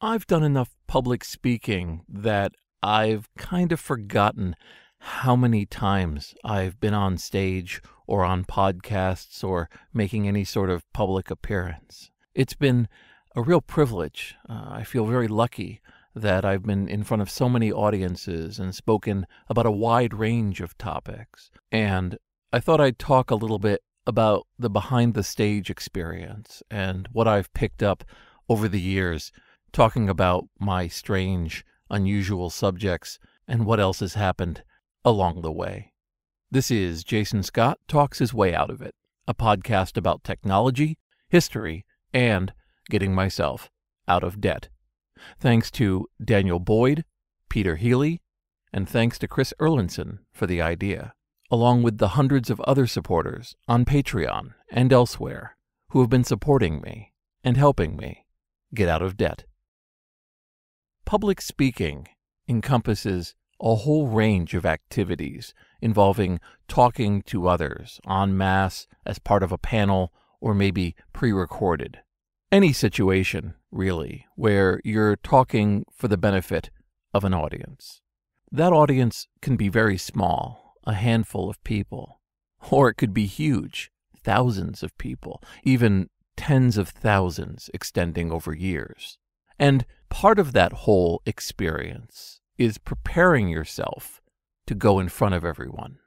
I've done enough public speaking that I've kind of forgotten how many times I've been on stage or on podcasts or making any sort of public appearance. It's been a real privilege. Uh, I feel very lucky that I've been in front of so many audiences and spoken about a wide range of topics. And I thought I'd talk a little bit about the behind the stage experience and what I've picked up over the years, talking about my strange, unusual subjects and what else has happened along the way. This is Jason Scott Talks His Way Out of It, a podcast about technology, history, and getting myself out of debt. Thanks to Daniel Boyd, Peter Healy, and thanks to Chris Erlanson for the idea, along with the hundreds of other supporters on Patreon and elsewhere who have been supporting me and helping me get out of debt. Public speaking encompasses a whole range of activities involving talking to others en masse as part of a panel or maybe pre recorded. Any situation, really, where you're talking for the benefit of an audience. That audience can be very small, a handful of people, or it could be huge, thousands of people, even tens of thousands extending over years. And part of that whole experience is preparing yourself to go in front of everyone.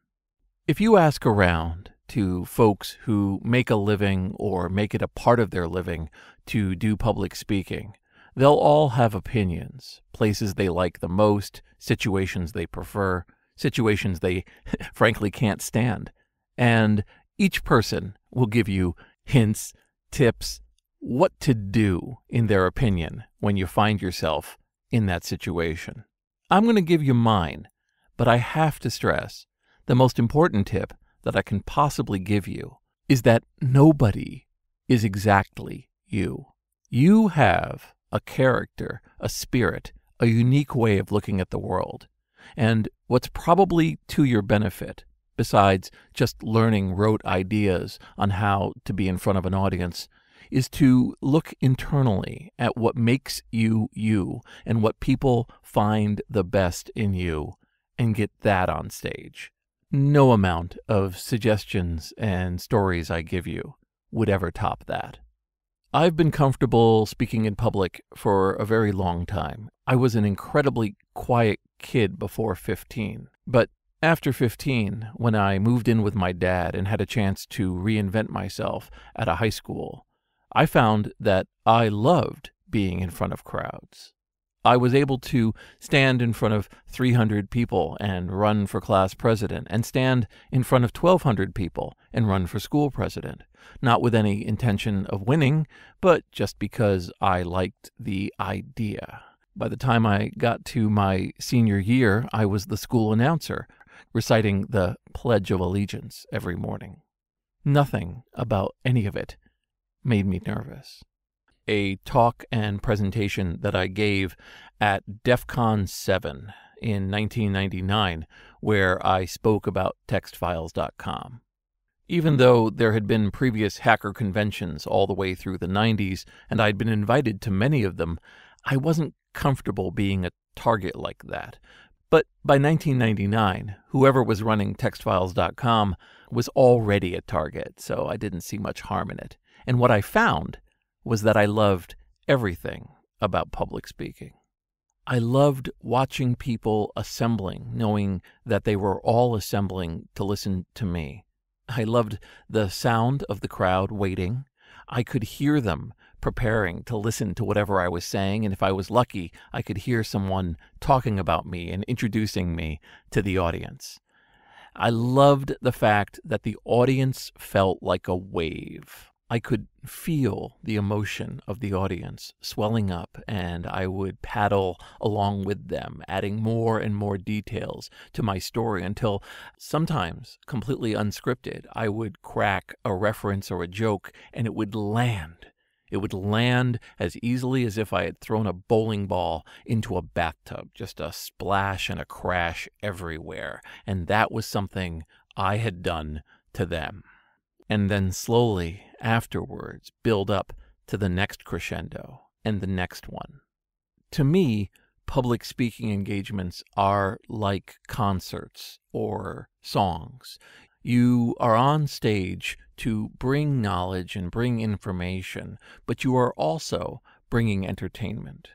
If you ask around to folks who make a living or make it a part of their living to do public speaking, they'll all have opinions, places they like the most, situations they prefer, situations they frankly can't stand. And each person will give you hints, tips, what to do in their opinion when you find yourself in that situation. I'm going to give you mine, but I have to stress the most important tip that I can possibly give you is that nobody is exactly you. You have a character, a spirit, a unique way of looking at the world. And what's probably to your benefit, besides just learning rote ideas on how to be in front of an audience, is to look internally at what makes you you and what people find the best in you and get that on stage. No amount of suggestions and stories I give you would ever top that. I've been comfortable speaking in public for a very long time. I was an incredibly quiet kid before 15, but after 15, when I moved in with my dad and had a chance to reinvent myself at a high school, I found that I loved being in front of crowds. I was able to stand in front of 300 people and run for class president, and stand in front of 1,200 people and run for school president, not with any intention of winning, but just because I liked the idea. By the time I got to my senior year, I was the school announcer, reciting the Pledge of Allegiance every morning. Nothing about any of it made me nervous. A talk and presentation that I gave at DEF CON 7 in 1999, where I spoke about textfiles.com. Even though there had been previous hacker conventions all the way through the 90s, and I'd been invited to many of them, I wasn't comfortable being a target like that. But by 1999, whoever was running textfiles.com was already a target, so I didn't see much harm in it. And what I found was that I loved everything about public speaking. I loved watching people assembling, knowing that they were all assembling to listen to me. I loved the sound of the crowd waiting. I could hear them preparing to listen to whatever I was saying, and if I was lucky, I could hear someone talking about me and introducing me to the audience. I loved the fact that the audience felt like a wave. I could feel the emotion of the audience swelling up, and I would paddle along with them, adding more and more details to my story until sometimes, completely unscripted, I would crack a reference or a joke and it would land. It would land as easily as if I had thrown a bowling ball into a bathtub, just a splash and a crash everywhere. And that was something I had done to them and then slowly afterwards build up to the next crescendo and the next one. To me, public speaking engagements are like concerts or songs. You are on stage to bring knowledge and bring information, but you are also bringing entertainment.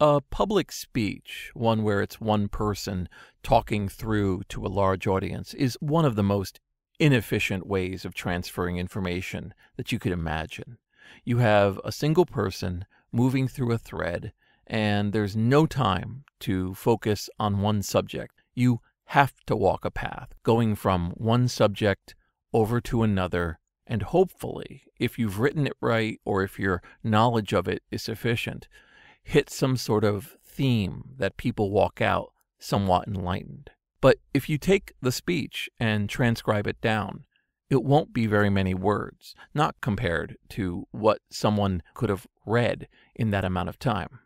A public speech, one where it's one person talking through to a large audience, is one of the most inefficient ways of transferring information that you could imagine. You have a single person moving through a thread and there's no time to focus on one subject. You have to walk a path, going from one subject over to another, and hopefully, if you've written it right or if your knowledge of it is sufficient, hit some sort of theme that people walk out somewhat enlightened. But if you take the speech and transcribe it down, it won't be very many words, not compared to what someone could have read in that amount of time.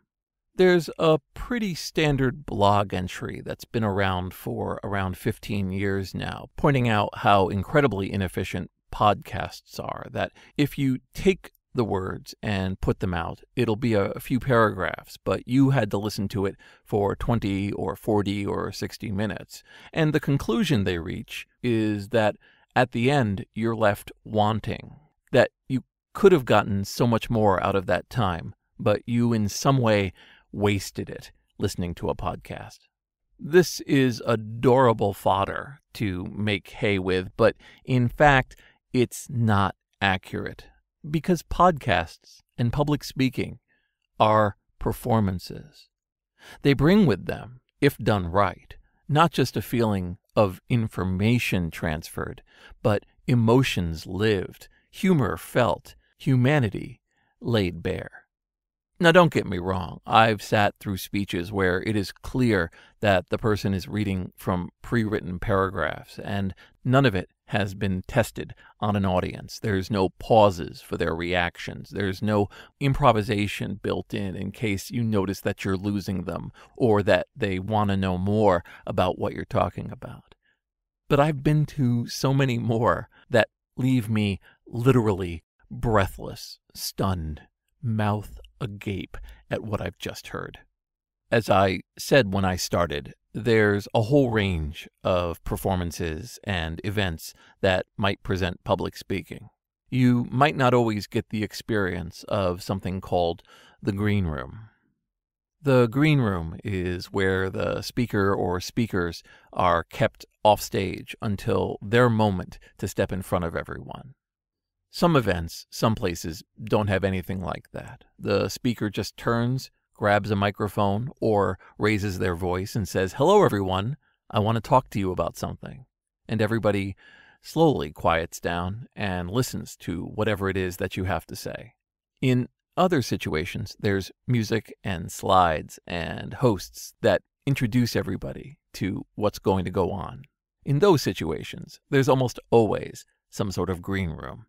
There's a pretty standard blog entry that's been around for around 15 years now, pointing out how incredibly inefficient podcasts are. That if you take the words and put them out, it'll be a, few paragraphs, but you had to listen to it for 20 or 40 or 60 minutes. And the conclusion they reach is that at the end, you're left wanting, that you could have gotten so much more out of that time, but you in some way wasted it listening to a podcast. This is adorable fodder to make hay with, but in fact, it's not accurate because podcasts and public speaking are performances. They bring with them, if done right, not just a feeling of information transferred, but emotions lived, humor felt, humanity laid bare. Now, don't get me wrong. I've sat through speeches where it is clear that the person is reading from pre written paragraphs, and none of it has been tested on an audience. There's no pauses for their reactions. There's no improvisation built in in case you notice that you're losing them or that they want to know more about what you're talking about. But I've been to so many more that leave me literally breathless, stunned, mouth agape at what I've just heard. As I said when I started, there's a whole range of performances and events that might present public speaking. You might not always get the experience of something called the green room. The green room is where the speaker or speakers are kept off stage until their moment to step in front of everyone. Some events, some places, don't have anything like that. The speaker just turns, grabs a microphone, or raises their voice and says, Hello, everyone. I want to talk to you about something. And everybody slowly quiets down and listens to whatever it is that you have to say. In other situations, there's music and slides and hosts that introduce everybody to what's going to go on. In those situations, there's almost always some sort of green room.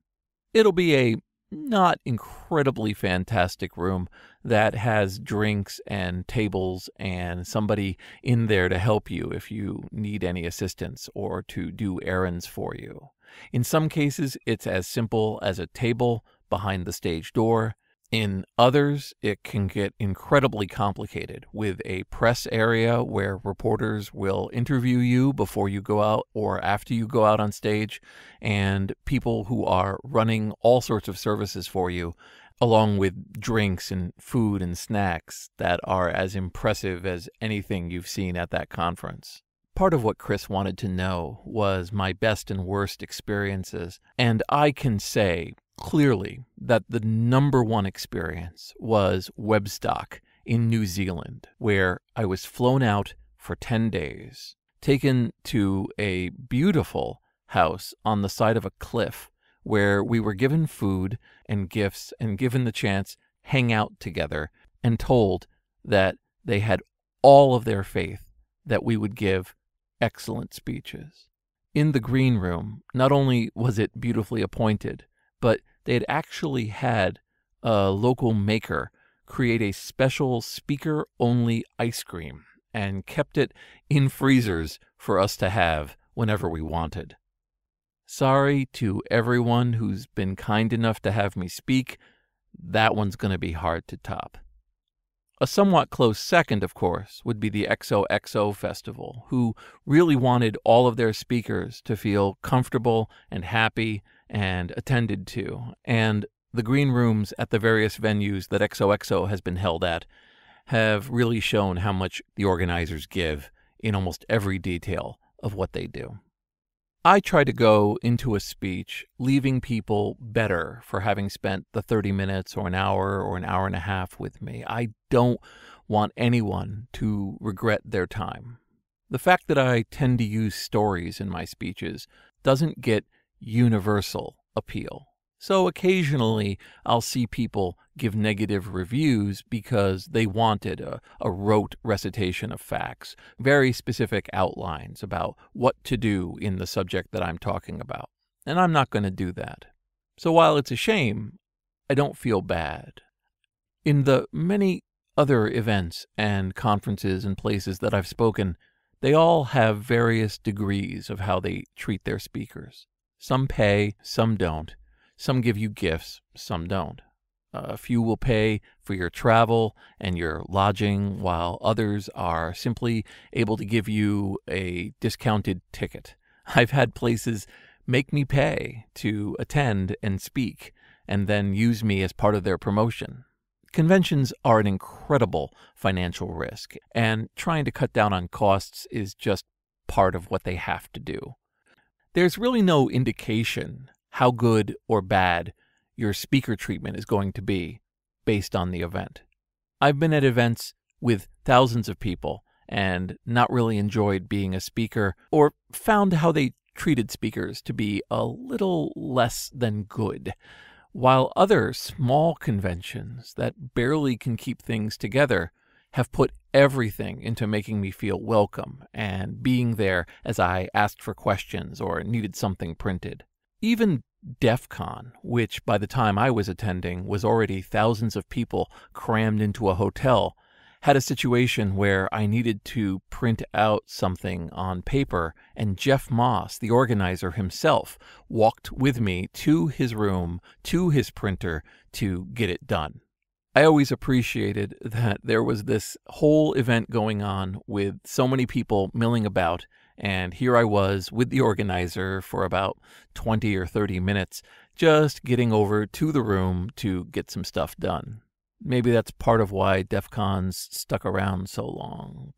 It'll be a not incredibly fantastic room that has drinks and tables and somebody in there to help you if you need any assistance or to do errands for you. In some cases, it's as simple as a table behind the stage door in others, it can get incredibly complicated with a press area where reporters will interview you before you go out or after you go out on stage, and people who are running all sorts of services for you, along with drinks and food and snacks that are as impressive as anything you've seen at that conference. Part of what Chris wanted to know was my best and worst experiences, and I can say clearly that the number one experience was Webstock in New Zealand, where I was flown out for 10 days, taken to a beautiful house on the side of a cliff where we were given food and gifts and given the chance hang out together and told that they had all of their faith that we would give excellent speeches. In the green room, not only was it beautifully appointed, but they had actually had a local maker create a special speaker only ice cream and kept it in freezers for us to have whenever we wanted. Sorry to everyone who's been kind enough to have me speak. That one's going to be hard to top. A somewhat close second, of course, would be the XOXO Festival, who really wanted all of their speakers to feel comfortable and happy and attended to. And the green rooms at the various venues that XOXO has been held at have really shown how much the organizers give in almost every detail of what they do. I try to go into a speech leaving people better for having spent the 30 minutes or an hour or an hour and a half with me. I don't want anyone to regret their time. The fact that I tend to use stories in my speeches doesn't get universal appeal. So occasionally I'll see people give negative reviews because they wanted a, a, rote recitation of facts, very specific outlines about what to do in the subject that I'm talking about. And I'm not going to do that. So while it's a shame, I don't feel bad. In the many other events and conferences and places that I've spoken, they all have various degrees of how they treat their speakers. Some pay, some don't. Some give you gifts, some don't. A few will pay for your travel and your lodging, while others are simply able to give you a discounted ticket. I've had places make me pay to attend and speak, and then use me as part of their promotion. Conventions are an incredible financial risk, and trying to cut down on costs is just part of what they have to do. There's really no indication how good or bad your speaker treatment is going to be based on the event. I've been at events with thousands of people and not really enjoyed being a speaker or found how they treated speakers to be a little less than good. While other small conventions that barely can keep things together have put everything into making me feel welcome and being there as I asked for questions or needed something printed. Even DEF CON, which by the time I was attending was already thousands of people crammed into a hotel, had a situation where I needed to print out something on paper, and Jeff Moss, the organizer himself, walked with me to his room, to his printer, to get it done. I always appreciated that there was this whole event going on with so many people milling about and here I was with the organizer for about 20 or 30 minutes, just getting over to the room to get some stuff done. Maybe that's part of why DEF CON's stuck around so long.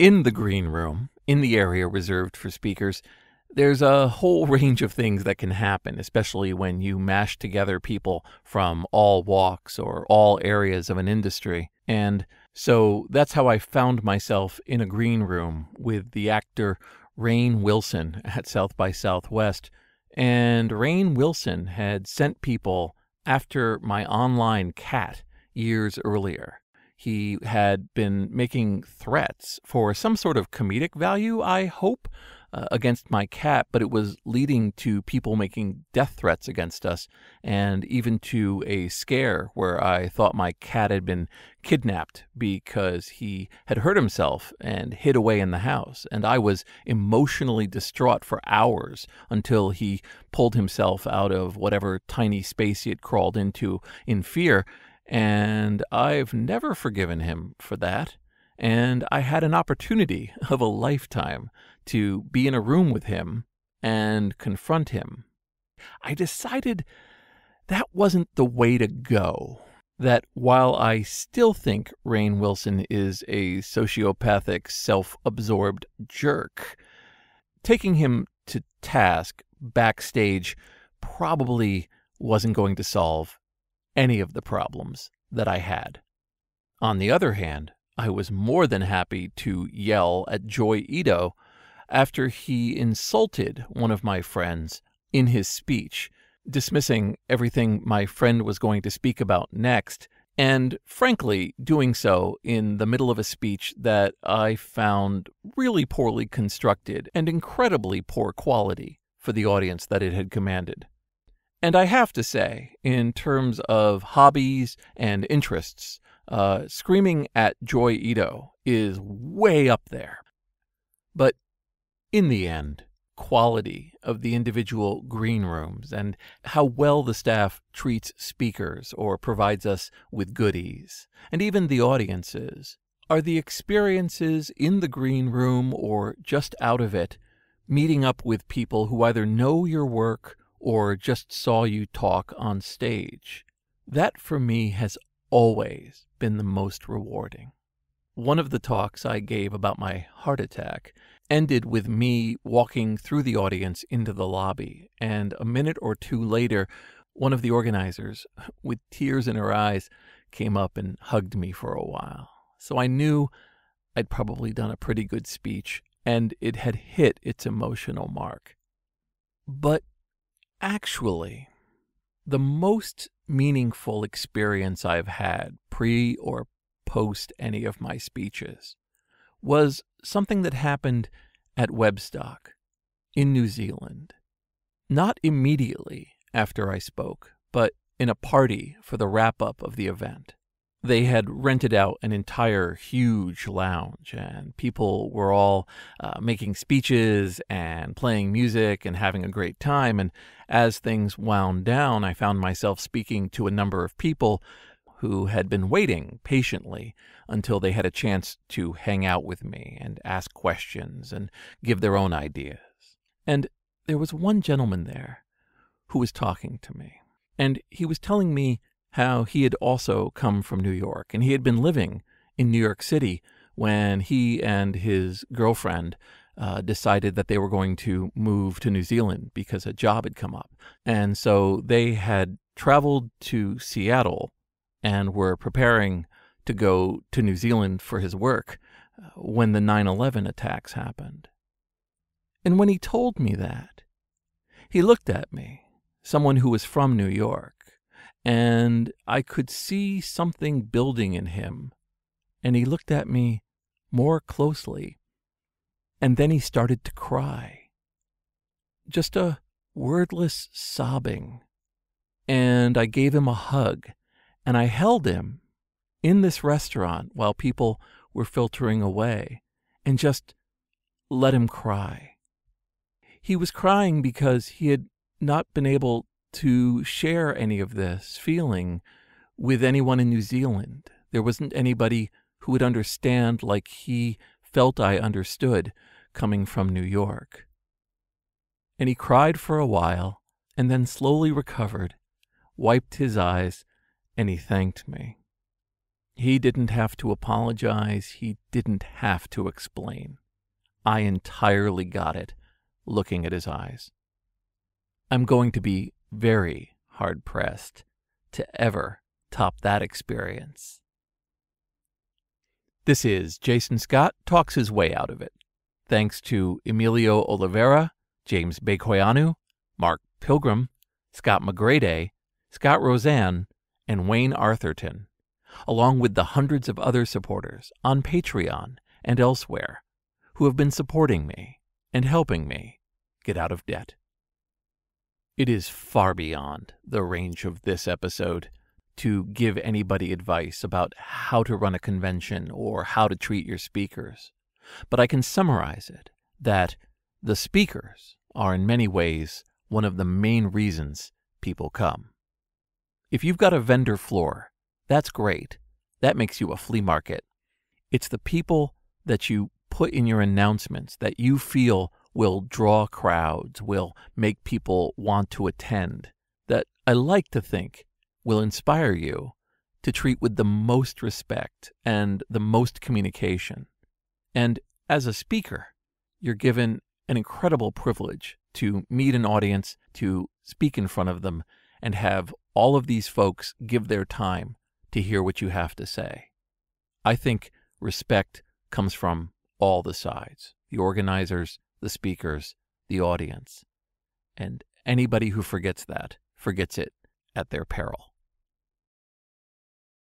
In the green room, in the area reserved for speakers, there's a whole range of things that can happen, especially when you mash together people from all walks or all areas of an industry. And so that's how I found myself in a green room with the actor Rainn Wilson at South by Southwest. And Rainn Wilson had sent people after my online cat years earlier. He had been making threats for some sort of comedic value, I hope, uh, against my cat, but it was leading to people making death threats against us, and even to a scare where I thought my cat had been kidnapped because he had hurt himself and hid away in the house. And I was emotionally distraught for hours until he pulled himself out of whatever tiny space he had crawled into in fear. And I've never forgiven him for that. And I had an opportunity of a lifetime to be in a room with him and confront him. I decided that wasn't the way to go. That while I still think Rainn Wilson is a sociopathic, self absorbed jerk, taking him to task backstage probably wasn't going to solve any of the problems that I had. On the other hand, I was more than happy to yell at Joi Ito after he insulted one of my friends in his speech, dismissing everything my friend was going to speak about next, and frankly, doing so in the middle of a speech that I found really poorly constructed and incredibly poor quality for the audience that it had commanded. And I have to say, in terms of hobbies and interests, uh, screaming at Joi Ito is way up there. But in the end, quality of the individual green rooms and how well the staff treats speakers or provides us with goodies, and even the audiences, are the experiences in the green room or just out of it meeting up with people who either know your work or just saw you talk on stage. That for me has always been the most rewarding. One of the talks I gave about my heart attack ended with me walking through the audience into the lobby, and a minute or two later, one of the organizers, with tears in her eyes, came up and hugged me for a while. So I knew I'd probably done a pretty good speech, and it had hit its emotional mark. But actually, the most meaningful experience I've had pre or post any of my speeches was something that happened at Webstock in New Zealand. Not immediately after I spoke, but in a party for the wrap up of the event. They had rented out an entire huge lounge, and people were all uh, making speeches and playing music and having a great time. And as things wound down, I found myself speaking to a number of people who had been waiting patiently until they had a chance to hang out with me and ask questions and give their own ideas. And there was one gentleman there who was talking to me, and he was telling me how he had also come from New York and he had been living in New York City when he and his girlfriend uh, decided that they were going to move to New Zealand because a job had come up. And so they had traveled to Seattle and were preparing to go to New Zealand for his work uh, when the 9 11 attacks happened. And when he told me that, he looked at me, someone who was from New York, and I could see something building in him. And he looked at me more closely, and then he started to cry. Just a wordless sobbing. And I gave him a hug and I held him in this restaurant while people were filtering away and just let him cry. He was crying because he had not been able to share any of this feeling with anyone in New Zealand. There wasn't anybody who would understand like he felt I understood coming from New York. And he cried for a while and then slowly recovered, wiped his eyes, and he thanked me. He didn't have to apologize. He didn't have to explain. I entirely got it looking at his eyes. I'm going to be very hard pressed to ever top that experience. This is Jason Scott talks his way out of it. Thanks to Emilio Oliveira, James Bekoyanu, Mark Pilgrim, Scott McGrady, Scott Roseanne, and Wayne Arthurton, along with the hundreds of other supporters on Patreon and elsewhere who have been supporting me and helping me get out of debt. It is far beyond the range of this episode to give anybody advice about how to run a convention or how to treat your speakers, but I can summarize it that the speakers are in many ways one of the main reasons people come. If you've got a vendor floor, that's great. That makes you a flea market. It's the people that you put in your announcements that you feel will draw crowds, will make people want to attend, that I like to think will inspire you to treat with the most respect and the most communication. And as a speaker, you're given an incredible privilege to meet an audience, to speak in front of them, and have all of these folks give their time to hear what you have to say. I think respect comes from all the sides the organizers, the speakers, the audience. And anybody who forgets that forgets it at their peril.